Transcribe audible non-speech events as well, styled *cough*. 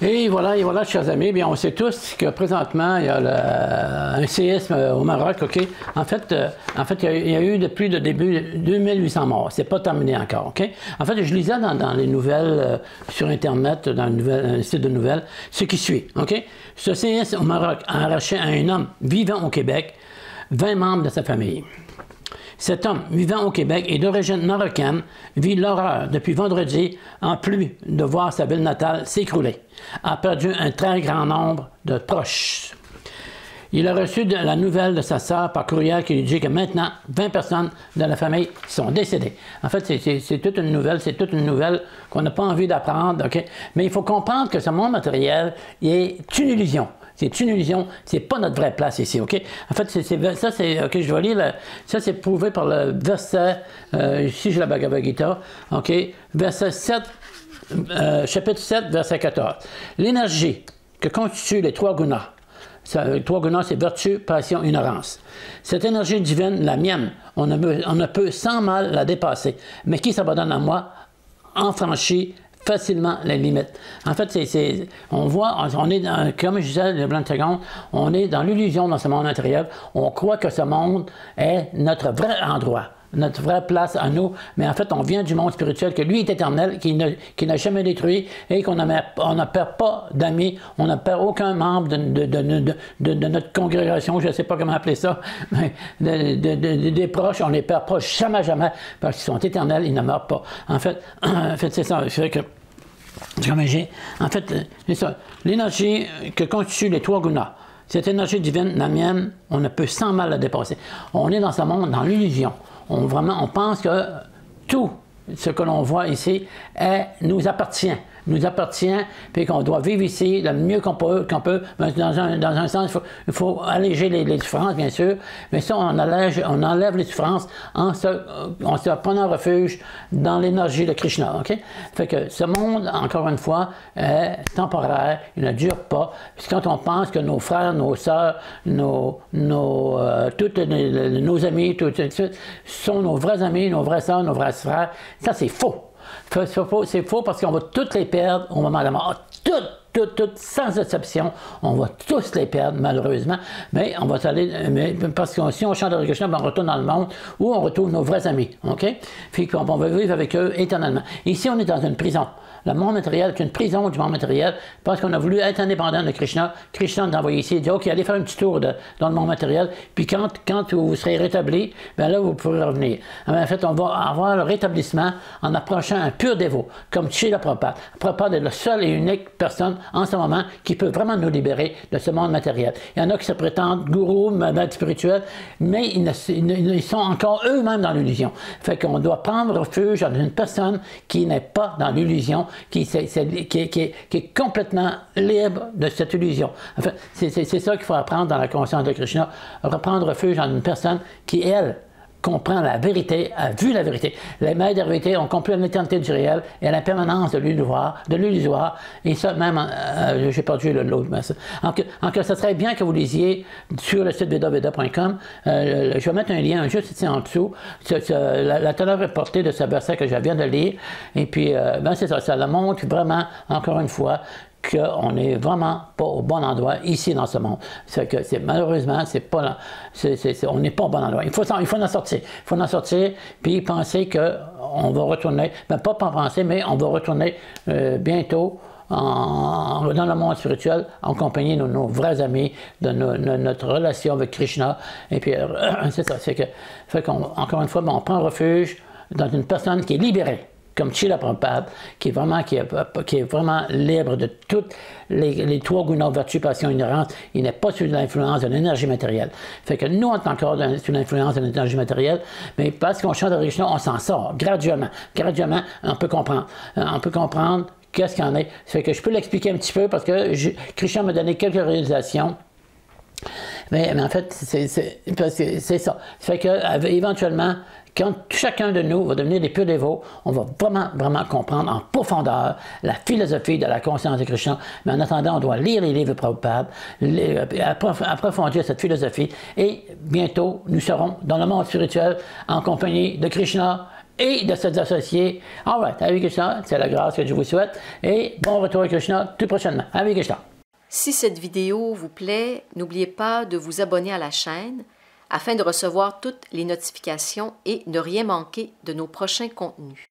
Et voilà, et voilà, chers amis, bien, on sait tous que présentement, il y a un séisme au Maroc, OK? En fait, euh, en fait il, y a, eu depuis le début 2800 morts. C'est pas terminé encore, OK? En fait, je lisais dans, les nouvelles euh, sur Internet, dans un site de nouvelles, ce qui suit, OK? Ce séisme au Maroc a arraché à un homme vivant au Québec 20 membres de sa famille. Cet homme, vivant au Québec et d'origine marocaine, vit l'horreur depuis vendredi, en plus de voir sa ville natale s'écrouler. A perdu un très grand nombre de proches. Il a reçu la nouvelle de sa sœur par courriel qui lui dit que maintenant, 20 personnes de la famille sont décédées. En fait, c'est toute une nouvelle, c'est toute une nouvelle qu'on n'a pas envie d'apprendre? Mais il faut comprendre que ce monde matériel est une illusion. C'est une illusion. C'est pas notre vraie place ici, OK? En fait, ça, c'est, OK, je lire, ça, c'est prouvé par le verset, euh, ici, j'ai la Bhagavad Gita, OK? Verset 7, euh, chapitre 7, verset 14. L'énergie que constituent les trois gunas, les trois gunas, c'est vertu, passion, ignorance. Cette énergie divine, la mienne, on ne, peut, on ne peut sans mal la dépasser. Mais qui s'abandonne à moi en franchit facilement les limites. En fait, c'est, on voit, on est comme je disais, le blanc on est dans l'illusion dans ce monde intérieur. On croit que ce monde est notre vrai endroit notre vraie place à nous, mais en fait, on vient du monde spirituel, que lui est éternel, qui, n'a jamais détruit et qu'on ne perd pas d'amis, on ne perd aucun membre de, notre congrégation, je ne sais pas comment appeler ça, *laughs* mais des proches, on ne les perd pas jamais, jamais, parce qu'ils sont éternels, ils ne meurent pas. En fait, *clears throat* en fait c'est ça. C'est que en fait. L'énergie que constituent les trois gunas, cette énergie divine, la mienne, on ne peut sans mal la dépasser. On est dans ce monde, dans l'illusion on, vraiment, on pense que tout ce que l'on voit ici est, nous appartient nous appartient, puis qu'on doit vivre ici le mieux qu'on peut, qu'on peut. Dans, un, dans un sens, il faut, alléger les, souffrances, bien sûr, mais ça, on, allège, on enlève les souffrances en se, en se prenant refuge dans l'énergie de Krishna. OK? Fait que ce monde, encore une fois, est temporaire, il ne dure pas. Puis quand on pense que nos frères, nos sœurs, nos, nos, euh, toutes nos amis, tout, sont nos vrais amis, nos vrais sœurs, nos vrais frères, ça c'est faux. C'est faux parce qu'on va toutes les perdre au moment de la mort. Toutes, toutes, toutes, sans exception. On va tous les perdre, malheureusement. Mais on va aller, mais parce que si on chante de Krishna, ben on retourne dans le monde où on retrouve nos vrais amis. OK? Puis on va vivre avec eux éternellement. Ici, on est dans une prison. Le monde matériel est une prison du monde matériel parce qu'on a voulu être indépendant de Krishna. Krishna nous a envoyé ici, il dit OK, allez faire un petit tour dans le monde matériel, puis quand, quand vous serez rétabli, ben là, vous pourrez revenir. En fait, on va avoir le rétablissement en approchant un pur dévot, comme la Prabhupada. Prabhupada est la seule et unique personne en ce moment qui peut vraiment nous libérer de ce monde matériel. Il y en a qui se prétendent gourous, maîtres spirituels, mais ils, sont encore eux-mêmes dans l'illusion. Fait qu'on doit prendre refuge dans une personne qui n'est pas dans l'illusion, qui, est, complètement libre de cette illusion. Enfin, c'est ça qu'il faut apprendre dans la conscience de Krishna, reprendre refuge en une personne qui, elle, comprend la vérité, a vu la vérité. Les maîtres de la vérité ont compris l'éternité du réel et la permanence de l'illusoire, de l'illusoire, et ça même, euh, j'ai perdu le lot, mais ça. Donc, donc, ça serait bien que vous lisiez sur le site vedaveda.com, euh, je vais mettre un lien juste ici en dessous, la, la teneur reportée de ce verset que je viens de lire, et puis, euh, ben c'est ça, ça le montre vraiment, encore une fois, qu'on n'est vraiment pas au bon endroit ici dans ce monde. C'est que malheureusement, c'est pas on n'est pas au bon endroit. Il faut, il faut en sortir. Il faut en sortir, puis penser qu'on va retourner, ben pas penser, mais on va retourner euh, bientôt dans le monde spirituel en compagnie de nos, vrais amis, de notre relation avec Krishna. Et puis, euh, *clears throat* c'est ça, c'est que, fait qu'encore une fois, ben, on prend refuge dans une personne qui est libérée comme Chila Prabhupada, qui est vraiment, qui est, vraiment libre de toutes les, trois gunas, vertu, passion, ignorance. Il n'est pas sous l'influence de l'énergie matérielle. Fait que nous, on est encore sous l'influence de l'énergie matérielle, mais parce qu'on chante Krishna, on s'en sort graduellement. Graduellement, on peut comprendre. Euh, on peut comprendre qu'est-ce qu'il y en est. Fait que je peux l'expliquer un petit peu parce que Krishna m'a donné quelques réalisations. Mais, en fait, c'est ça. Fait que éventuellement, quand chacun de nous va devenir des purs dévots, on va vraiment, vraiment comprendre en profondeur la philosophie de la conscience de Krishna. Mais en attendant, on doit lire les livres Prabhupada, approfondir cette philosophie, et bientôt, nous serons dans le monde spirituel en compagnie de Krishna et de ses associés. All right, avec Krishna, c'est la grâce que je vous souhaite, et bon retour à Krishna tout prochainement. Avec Krishna. Si cette vidéo vous plaît, n'oubliez pas de vous abonner à la chaîne afin de recevoir toutes les notifications et ne rien manquer de nos prochains contenus.